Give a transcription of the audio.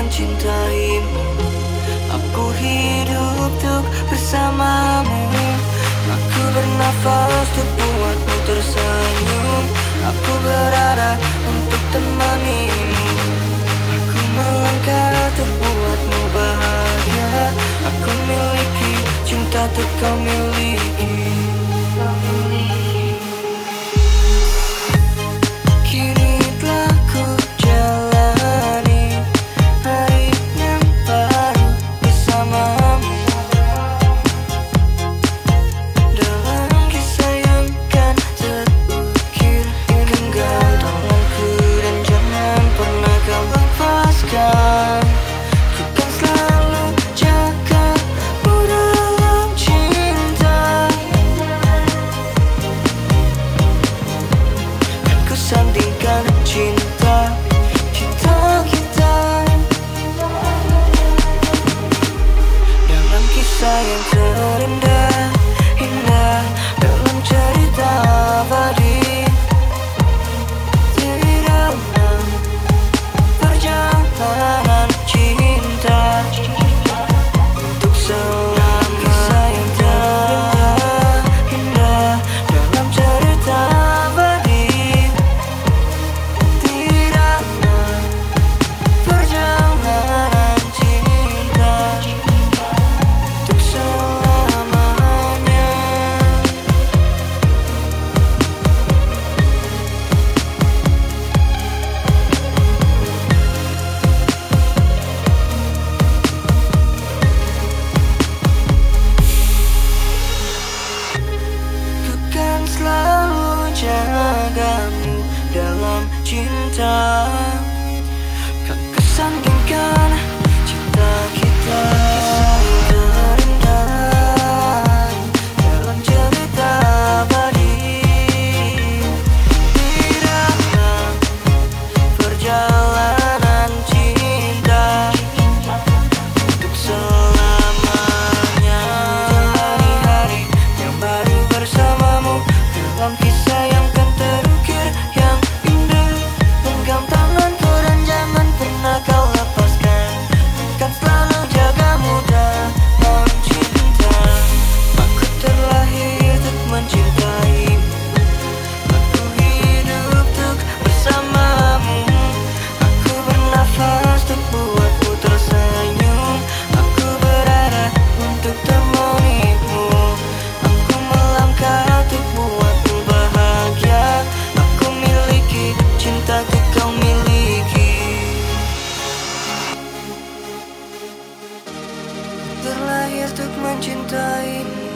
mencintaimu. Aku hidup untuk bersamamu. Aku bernafas untuk buatmu tersenyum. Aku berada untuk temanimu. Aku melangkah untuk buatmu bahagia. Aku miliki cinta untuk kau miliki yang terindah cinta untuk mencintaimu